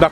Да.